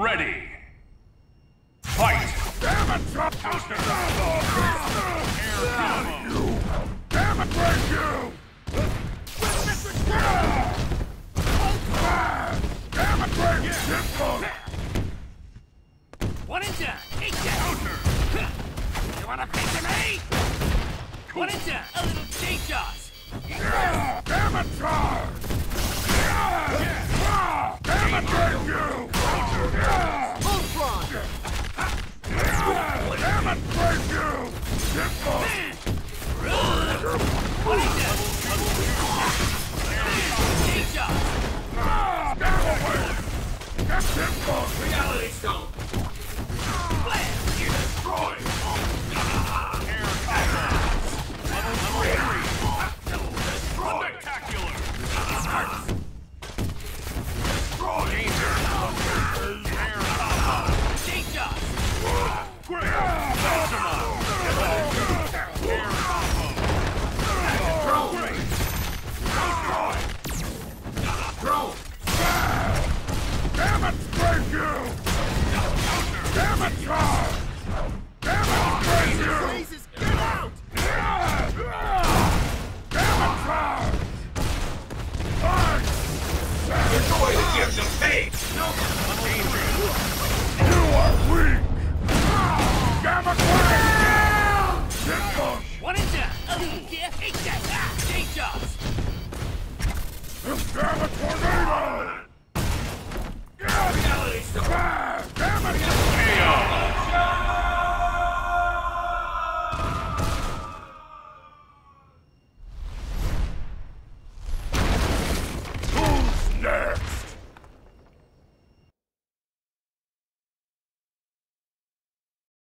Ready. Fight! Damn it, drop coaster! Air combo! Damn it, break you! Damn it, break you! One and done. Take that. You want a piece of me? One and done. A little cheek toss. Damn it, charge! You are weak! Damn it, break! Simple! One and done. A little. Take that. Cheek toss. Damn it, Tornado!